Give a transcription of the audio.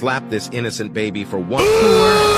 slap this innocent baby for one-